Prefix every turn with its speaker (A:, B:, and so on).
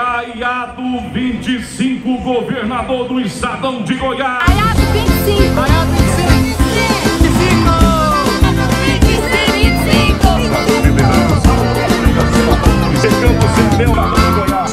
A: Caiado 25, governador do Estadão de Goiás.
B: Caiado 25.
C: Caiado 25. 25. 25. 25. 25. 25. 25. 25. 25. 25.